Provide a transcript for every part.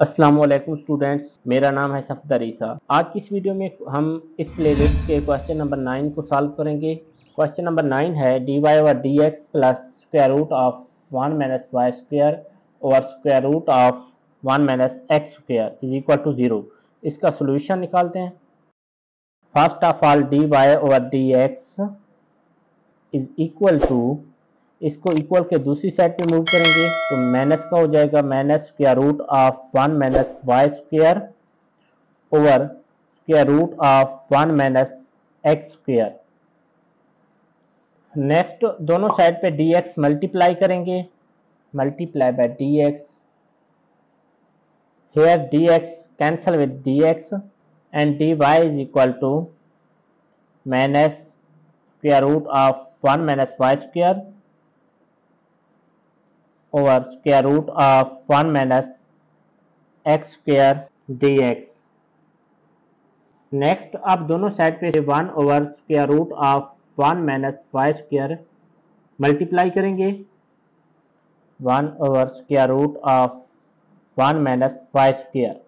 अस्सलाम वालेकुम स्टूडेंट्स मेरा नाम है सफदर ईसा। आज की इस वीडियो में हम इस प्लेलिस्ट के क्वेश्चन नंबर नाइन को सॉल्व करेंगे। क्वेश्चन नंबर नाइन है D Y over D X plus square root of one minus Y square और square root of one minus X square is equal to zero इसका solution निकालते हैं। First of all D Y over D X is equal to इसको equal के दूसरी side पे move करेंगे तो माइनस का हो जाएगा minus square root of one minus Y square over square root of one minus X square next दोनों साइड पे डी एक्स मल्टीप्लाई करेंगे। Multiply by D X here D X cancel with D X and dy is equal to minus square root of 1 minus y square over square root of 1 minus x square dx. Next आप दोनों side पे one over square root of one minus Y square multiply करेंगे। One over square root of one minus Y square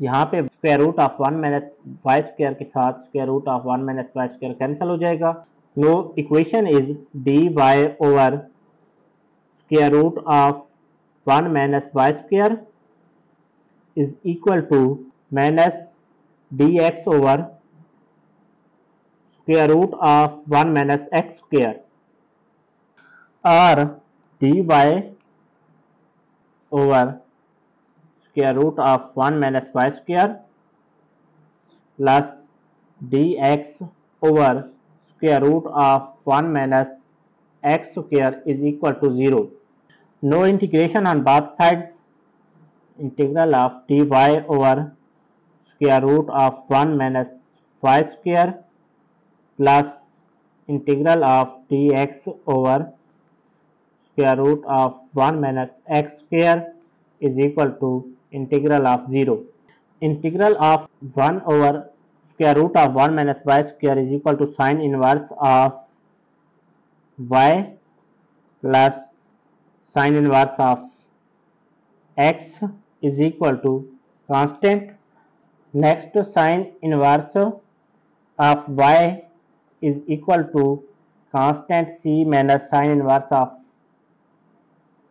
यहाँ पे square root of one minus Y square के साथ square root of one minus Y square cancel हो जाएगा। Now equation is D Y over square root of one minus Y square is equal to minus D X over square root of one minus X square और D Y over square root of 1 minus y square plus dx over square root of 1 minus x square is equal to 0. No integration on both sides. Integral of dy over square root of 1 minus y square plus integral of dx over square root of 1 minus x square is equal to integral of 0 integral of 1 over square root of 1 minus y square is equal to sine inverse of y plus sine inverse of x is equal to constant. Next sine inverse of y is equal to constant c minus sine inverse of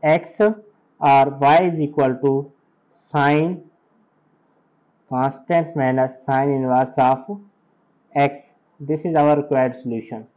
x or y is equal to sine constant minus sine inverse of x. This is our required solution